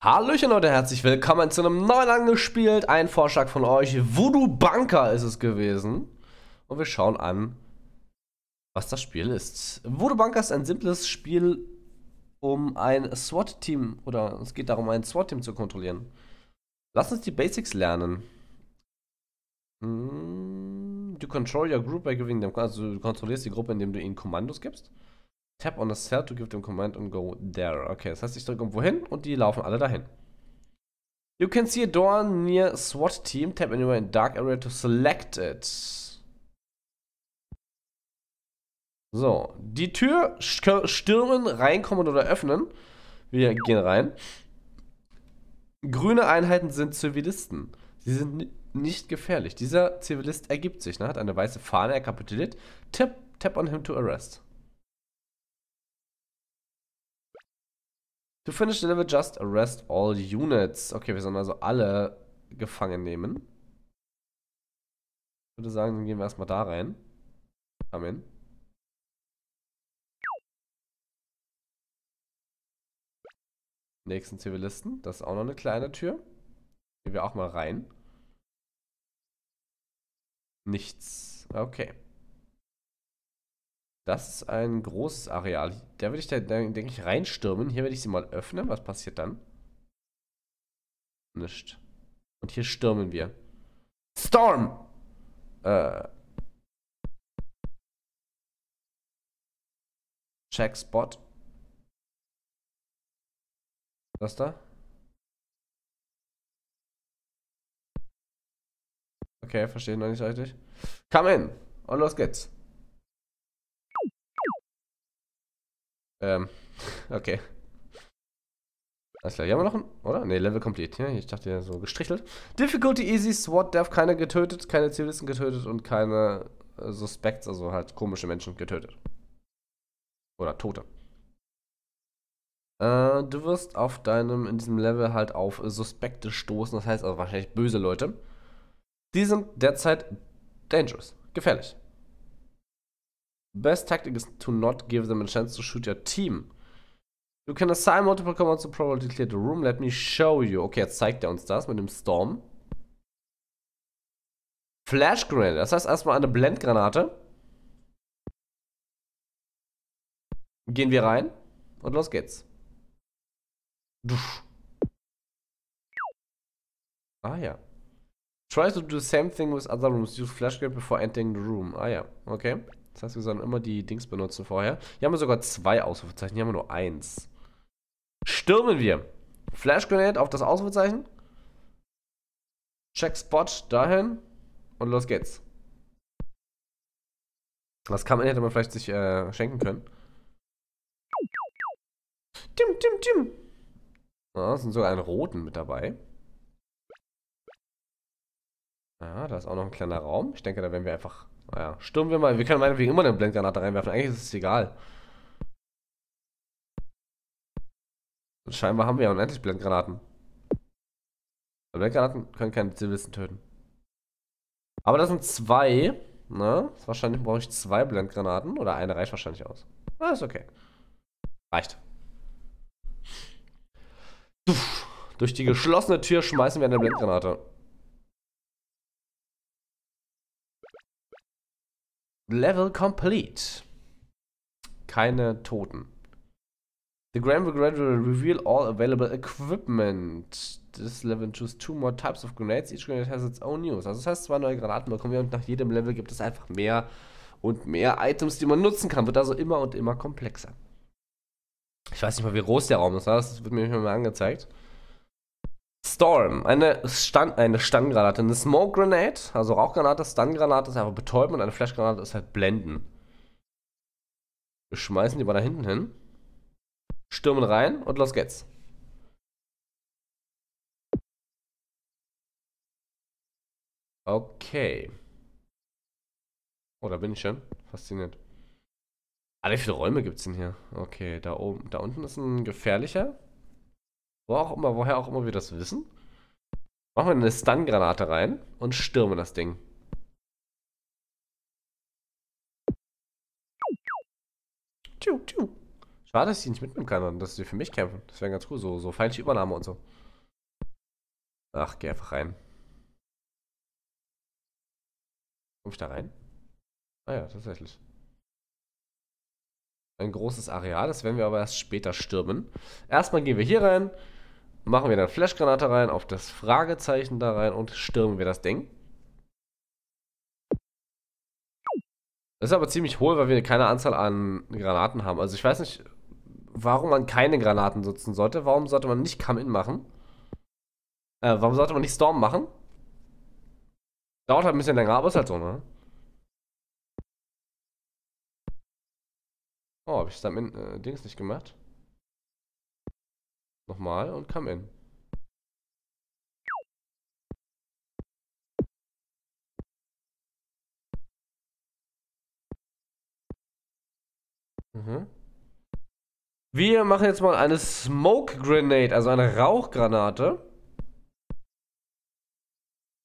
Hallöchen Leute, herzlich willkommen zu einem neuen Angespielt. Ein Vorschlag von euch, Voodoo Bunker ist es gewesen. Und wir schauen an, was das Spiel ist. Voodoo Bunker ist ein simples Spiel, um ein SWAT-Team, oder es geht darum, ein SWAT-Team zu kontrollieren. Lass uns die Basics lernen. Hm, du control your group by giving them, also du kontrollierst die Gruppe, indem du ihnen Kommandos gibst. Tap on a cell to give them command and go there. Okay, das heißt, ich drücke irgendwo hin und die laufen alle dahin. You can see a door near SWAT team. Tap anywhere in dark area to select it. So, die Tür stürmen, reinkommen oder öffnen. Wir gehen rein. Grüne Einheiten sind Zivilisten. Sie sind nicht gefährlich. Dieser Zivilist ergibt sich, ne? hat eine weiße Fahne, er kapituliert. Tap, tap on him to arrest. To finish the level, just arrest all units. Okay, wir sollen also alle gefangen nehmen. Ich würde sagen, dann gehen wir erstmal da rein. Come in. Nächsten Zivilisten. Das ist auch noch eine kleine Tür. Gehen wir auch mal rein. Nichts. Okay. Das ist ein großes Areal. Da würde ich, da, denke ich, reinstürmen. Hier werde ich sie mal öffnen. Was passiert dann? Nichts. Und hier stürmen wir. Storm! Äh. Check Spot. Was da? Okay, verstehe noch nicht richtig. Come in! Und los geht's. Ähm, okay. Alles klar, hier haben wir noch ein, oder? Ne, Level complete. Ja, ich dachte ja so gestrichelt. Difficulty easy, SWAT, Death, keiner getötet, keine Zivilisten getötet und keine äh, Suspects, also halt komische Menschen getötet. Oder Tote. Äh, du wirst auf deinem, in diesem Level halt auf Suspekte stoßen, das heißt also wahrscheinlich böse Leute. Die sind derzeit dangerous, gefährlich. Best tactic is to not give them a chance to shoot your team. You can assign multiple commands to probably clear the room. Let me show you. Okay, jetzt zeigt er uns das mit dem Storm. Flash Grenade. Das heißt erstmal eine Blendgranate. Gehen wir rein. Und los geht's. Ah ja. Try to do the same thing with other rooms. Use Flash Grenade before entering the room. Ah ja, okay. Das heißt, wir sollen immer die Dings benutzen vorher. Hier haben wir sogar zwei Ausrufezeichen. Hier haben wir nur eins. Stürmen wir. Flash Grenade auf das Ausrufezeichen. Check Spot dahin. Und los geht's. Was kann man, hätte man vielleicht sich äh, schenken können. Tim, tim, tim. Es sind sogar einen roten mit dabei. Ja, da ist auch noch ein kleiner Raum. Ich denke, da werden wir einfach naja, stürmen wir mal. Wir können meinetwegen immer eine Blendgranate reinwerfen. Eigentlich ist es egal. Und scheinbar haben wir ja unendlich Blendgranaten. Blendgranaten können keine Zivilisten töten. Aber das sind zwei. Ne? Wahrscheinlich brauche ich zwei Blendgranaten. Oder eine reicht wahrscheinlich aus. Ah, ist okay. Reicht. Durch die geschlossene Tür schmeißen wir eine Blendgranate. Level complete. Keine Toten. The Gram will gradually reveal all available equipment. This level choose two more types of grenades. Each grenade has its own use. Also das heißt, zwei neue Granaten bekommen wir und nach jedem Level gibt es einfach mehr und mehr Items, die man nutzen kann. Wird also immer und immer komplexer. Ich weiß nicht mal, wie groß der Raum ist. Das wird mir nicht mehr angezeigt. Storm, eine, Stand, eine Stangranate, eine Smoke Grenade, also Rauchgranate, Stangranate ist einfach betäuben und eine Flashgranate ist halt blenden. Wir schmeißen die mal da hinten hin, stürmen rein und los geht's. Okay. Oh, da bin ich schon. Faszinierend. Alle wie viele Räume gibt's denn hier? Okay, da oben, da unten ist ein gefährlicher. Wo auch immer, woher auch immer wir das wissen. Machen wir eine Stun-Granate rein und stürmen das Ding. Tschu, tschu. Schade, dass ich die nicht mitnehmen kann und dass sie für mich kämpfen. Das wäre ganz cool, so, so feindliche Übernahme und so. Ach, geh einfach rein. Komm ich da rein? Ah ja, tatsächlich. Ein großes Areal, das werden wir aber erst später stürmen. Erstmal gehen wir hier rein, machen wir dann Flashgranate rein, auf das Fragezeichen da rein und stürmen wir das Ding. Das ist aber ziemlich hohl, weil wir keine Anzahl an Granaten haben. Also ich weiß nicht, warum man keine Granaten nutzen sollte. Warum sollte man nicht Come-In machen? Äh, warum sollte man nicht Storm machen? Dauert halt ein bisschen länger, aber ist halt so, ne? Oh, habe ich das am äh, Dings nicht gemacht? Nochmal und come in. Mhm. Wir machen jetzt mal eine Smoke Grenade, also eine Rauchgranate.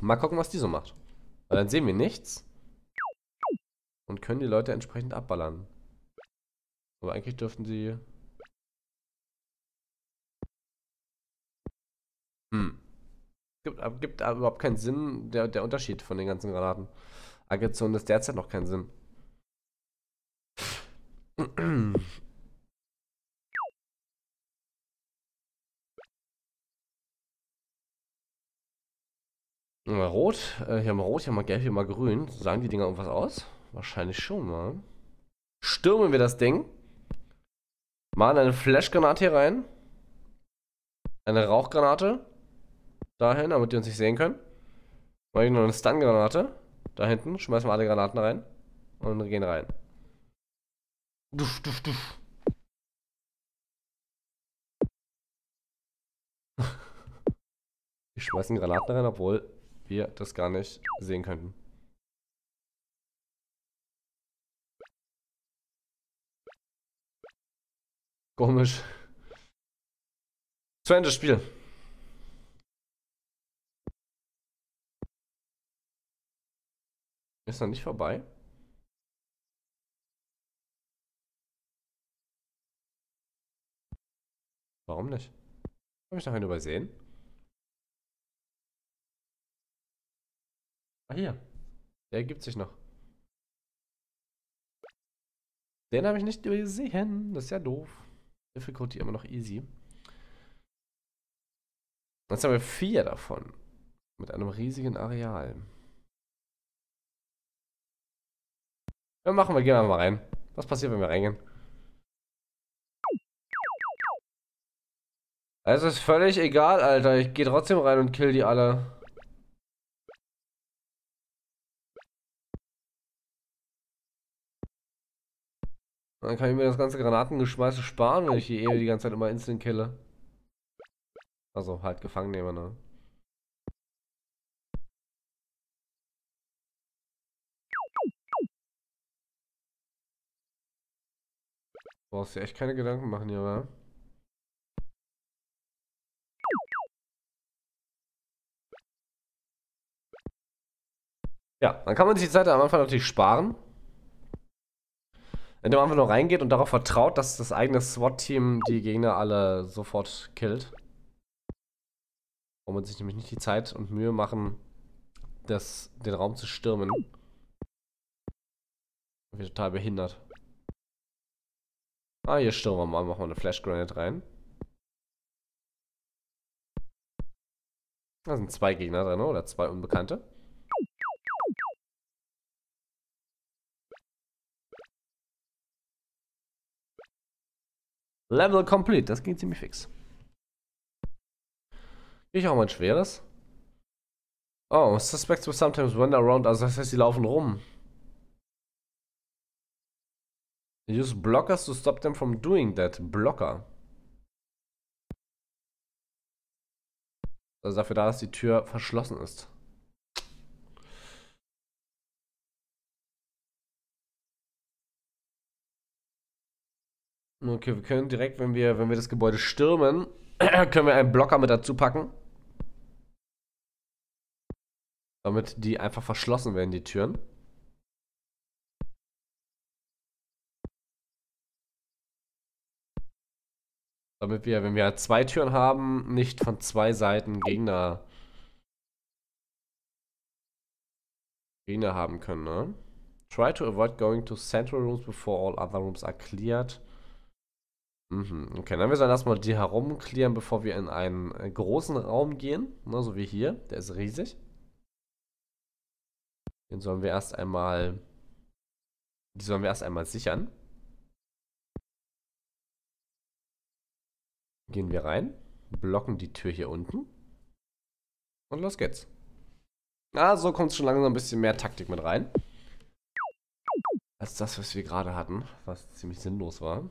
Mal gucken, was die so macht. Weil dann sehen wir nichts. Und können die Leute entsprechend abballern. Aber eigentlich dürften sie... Hm. Gibt, gibt überhaupt keinen Sinn, der, der Unterschied von den ganzen Granaten. Aggression ist derzeit noch keinen Sinn. Rot, äh, hier haben wir Rot, hier haben wir Gelb, hier haben wir Grün. Sagen die Dinger irgendwas aus? Wahrscheinlich schon mal. Stürmen wir das Ding. Machen eine Flashgranate hier rein. Eine Rauchgranate. Dahin, damit die uns nicht sehen können. Machen noch eine Stun-Granate. Da hinten. Schmeißen wir alle Granaten rein. Und gehen rein. Duff, duff, duff. Wir schmeißen Granaten rein, obwohl wir das gar nicht sehen könnten. Komisch. Zu Ende Spiel. Ist noch nicht vorbei? Warum nicht? Habe ich noch einen übersehen? Ah, hier. Der ergibt sich noch. Den habe ich nicht übersehen. Das ist ja doof. Difficulty immer noch easy. Jetzt haben wir vier davon. Mit einem riesigen Areal. Ja, machen wir, gehen wir mal rein. Was passiert, wenn wir reingehen? Es ist völlig egal, Alter. Ich gehe trotzdem rein und kill die alle. Dann kann ich mir das ganze Granatengeschmeiße sparen, wenn ich die eh die ganze Zeit immer instant kille. Also halt gefangen nehme, ne? Brauchst dir echt keine Gedanken machen hier, wa? Ja, dann kann man sich die Zeit am Anfang natürlich sparen. Wenn man einfach nur reingeht und darauf vertraut, dass das eigene SWAT-Team die Gegner alle sofort killt. Braucht man sich nämlich nicht die Zeit und Mühe machen, das, den Raum zu stürmen. Wie total behindert. Ah, hier stürmen wir mal, machen wir eine Flash Granate rein. Da sind zwei Gegner drin, oder zwei Unbekannte. Level complete, das ging ziemlich fix. Ich auch mal ein schweres. Oh, suspects will sometimes wander around, also das heißt, sie laufen rum. Use blockers to stop them from doing that. Blocker. Also dafür da, dass die Tür verschlossen ist. Okay, wir können direkt, wenn wir, wenn wir das Gebäude stürmen, können wir einen Blocker mit dazu packen. Damit die einfach verschlossen werden, die Türen. Damit wir, wenn wir zwei Türen haben, nicht von zwei Seiten Gegner, Gegner haben können, ne? Try to avoid going to central rooms before all other rooms are cleared. Mhm, okay, dann wir sollen erstmal die herum clearen, bevor wir in einen großen Raum gehen. Ne, so wie hier. Der ist riesig. Den sollen wir erst einmal. Die sollen wir erst einmal sichern. Gehen wir rein. Blocken die Tür hier unten. Und los geht's. Ah, so kommt schon langsam ein bisschen mehr Taktik mit rein. Als das, was wir gerade hatten, was ziemlich sinnlos war.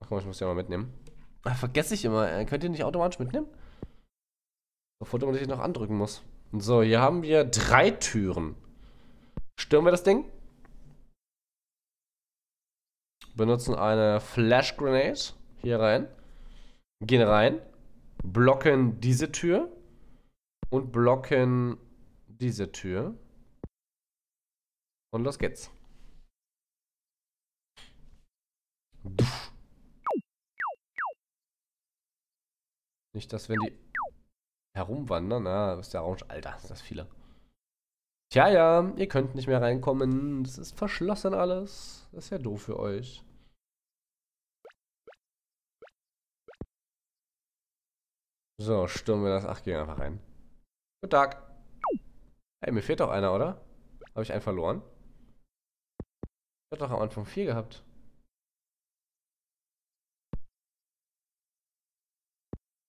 Ach komm, ich muss ja mal mitnehmen. Ach, vergesse ich immer. Äh, könnt ihr nicht automatisch mitnehmen? Bevor man sich noch andrücken muss. So, hier haben wir drei Türen. Stürmen wir das Ding? Benutzen eine Flash Grenade. Hier rein. Gehen rein. Blocken diese Tür. Und blocken diese Tür. Und los geht's. Nicht, dass wenn die herumwandern, na, ist der Orange. Alter, ist das viele. Tja, ja, ihr könnt nicht mehr reinkommen. Das ist verschlossen alles. Das ist ja doof für euch. So, stürmen wir das. Ach, gehen einfach rein. Guten Tag. Ey, mir fehlt doch einer, oder? Habe ich einen verloren? Ich hatte doch am Anfang vier gehabt.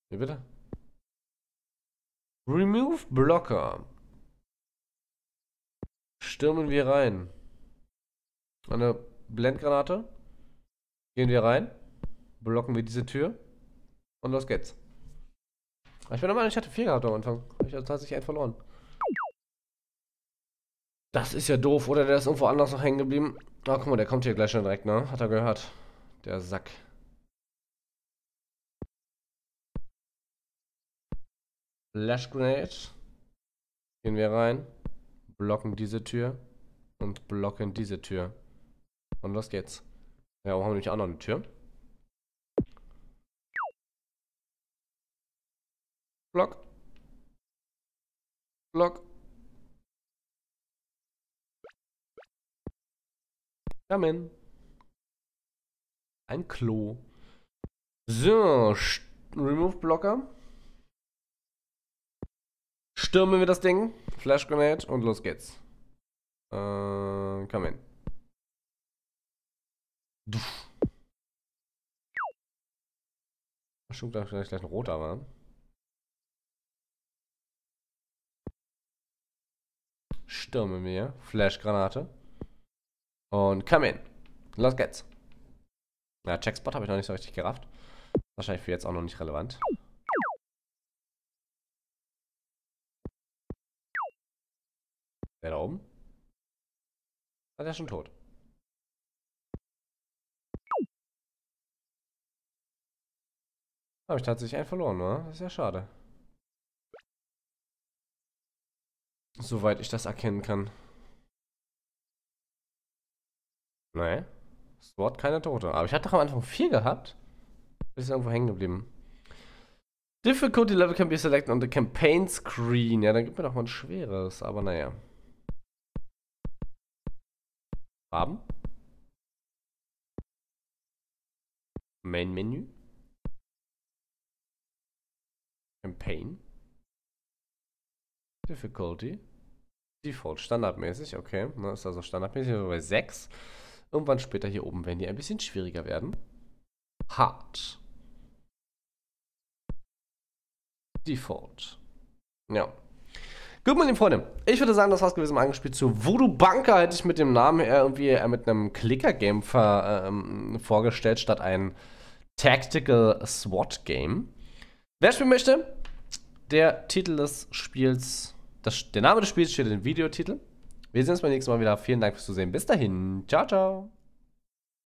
Wie bitte? Remove Blocker. Stürmen wir rein. Eine Blendgranate. Gehen wir rein. Blocken wir diese Tür. Und los geht's. Ich bin der Meinung, ich hatte vier gehabt am Anfang. Ich hatte tatsächlich einen verloren. Das ist ja doof, oder? Der ist irgendwo anders noch hängen geblieben. Ah, guck mal, der kommt hier gleich schon direkt, ne? Hat er gehört. Der Sack. Flash Grenade. Gehen wir rein. Blocken diese Tür. Und blocken diese Tür. Und los geht's. Ja, wo haben wir nämlich auch noch eine Tür? Block. Block. Come in. Ein Klo. So, Remove Blocker. Stürmen wir das Ding. Flash Grenade und los geht's. Äh, come in. Duff. Schon vielleicht gleich ein roter war. Stürmen wir. Flash-Granate. Und come in. Los geht's. Ja, Checkspot habe ich noch nicht so richtig gerafft. Wahrscheinlich für jetzt auch noch nicht relevant. Der da oben? Ah, der ist schon tot. Habe ich tatsächlich einen verloren, ne? Das ist ja schade. Soweit ich das erkennen kann. Nee. SWAT keine Tote. Aber ich hatte doch am Anfang vier gehabt. Ist irgendwo hängen geblieben. Difficulty level can be selected on the campaign screen. Ja, dann gibt mir doch mal ein schweres, aber naja. Farben. Main Menü. Campaign. Difficulty. Default, standardmäßig, okay. Ne, ist also standardmäßig bei 6. Irgendwann später hier oben werden die ein bisschen schwieriger werden. Hard. Default. Ja. Gut, meine Freunde, ich würde sagen, das war's gewesen im Angespiel zu Voodoo Bunker. Hätte ich mit dem Namen irgendwie äh, mit einem Clicker-Game ähm, vorgestellt, statt ein Tactical SWAT-Game. Wer spielen möchte, der Titel des Spiels das, der Name des Spiels steht im Videotitel. Wir sehen uns beim nächsten Mal wieder. Vielen Dank fürs Zusehen. Bis dahin. Ciao, ciao.